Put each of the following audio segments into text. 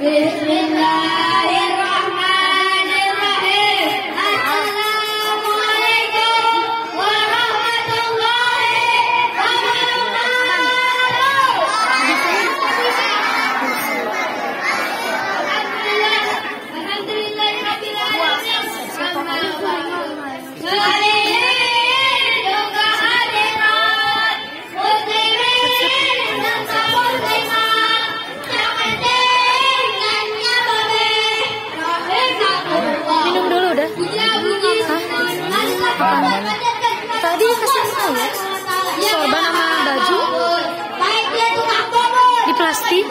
Ini Oh ya. Sorban sama baju di plastik.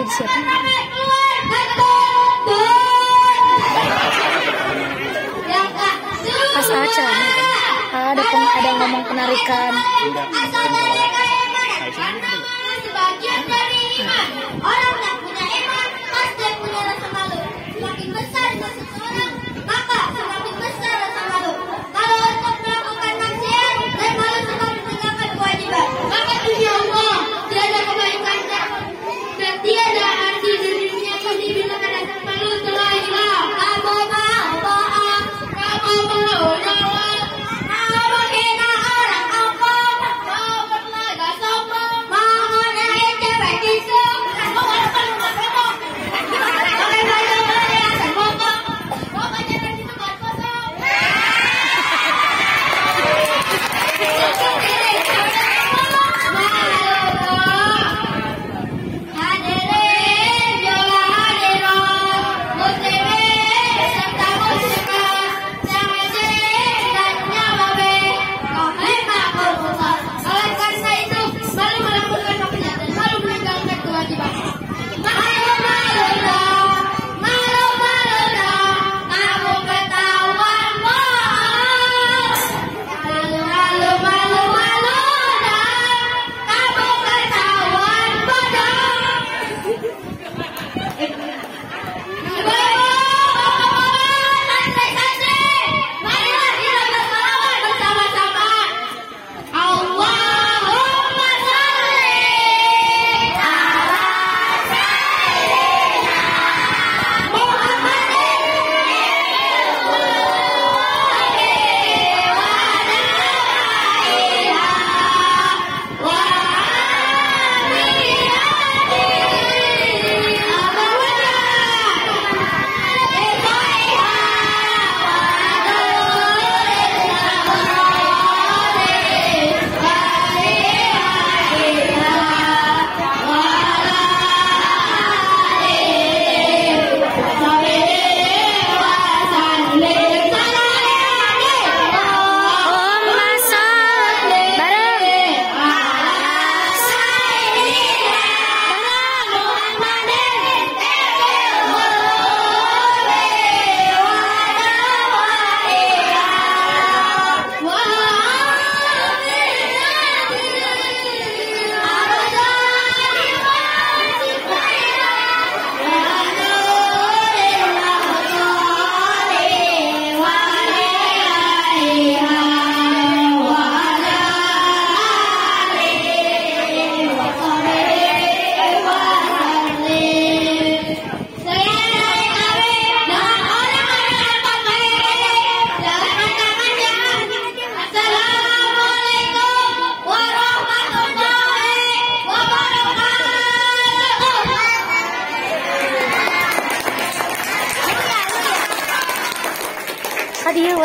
udah disiapin pas acara. Ah, ada peng, ada ngomong penarikan.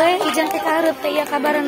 Iya weh hujan teh kareup teh ya kabar